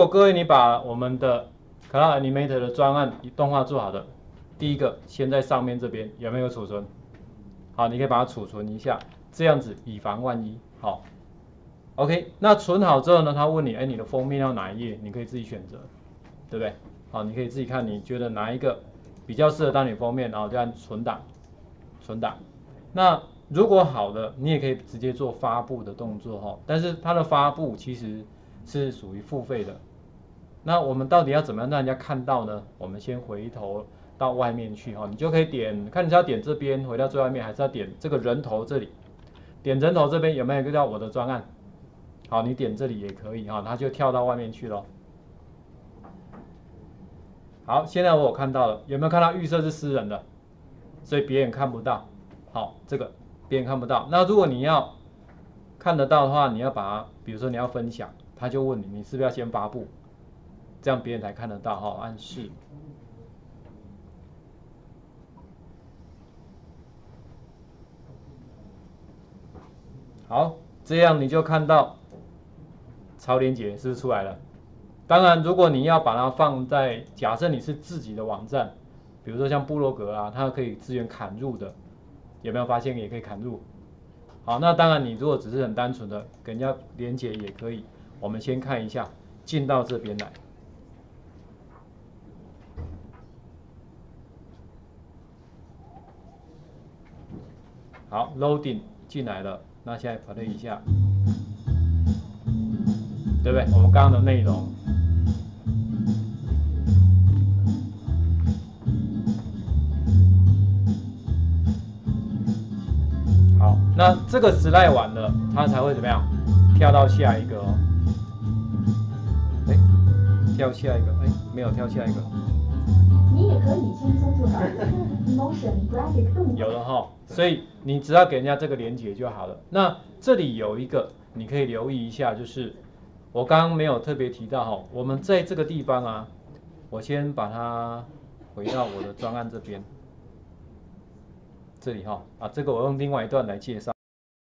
如果各位你把我们的 c l o u Animator 的专案动画做好的，第一个先在上面这边有没有储存？好，你可以把它储存一下，这样子以防万一。好，OK，那存好之后呢，他问你，哎，你的封面要哪一页？你可以自己选择，对不对？好，你可以自己看，你觉得哪一个比较适合当你封面，然后就按存档，存档。那如果好的，你也可以直接做发布的动作哈，但是它的发布其实是属于付费的。那我们到底要怎么样让人家看到呢？我们先回头到外面去哈，你就可以点，看你是要点这边回到最外面，还是要点这个人头这里？点人头这边有没有一个叫我的专案？好，你点这里也可以哈，它就跳到外面去了。好，现在我有看到了，有没有看到预设是私人的，所以别人看不到。好，这个别人看不到。那如果你要看得到的话，你要把，比如说你要分享，他就问你，你是不是要先发布，这样别人才看得到哈。暗示。好，这样你就看到超连接是不是出来了？当然，如果你要把它放在，假设你是自己的网站，比如说像部落格啊，它可以支援砍入的，有没有发现也可以砍入？好，那当然你如果只是很单纯的给人家连接也可以。我们先看一下，进到这边来。好，loading 进来了，那现在 play 一下，对不对？我们刚刚的内容。好那这个时代完了，它才会怎么样？跳到下一个哦。哎，跳下一个，哎，没有跳下一个。你也可以轻松做到。Motion graphic 动有了哈，所以你只要给人家这个连接就好了。那这里有一个，你可以留意一下，就是我刚刚没有特别提到哈，我们在这个地方啊，我先把它回到我的专案这边。这里哈啊，这个我用另外一段来介绍。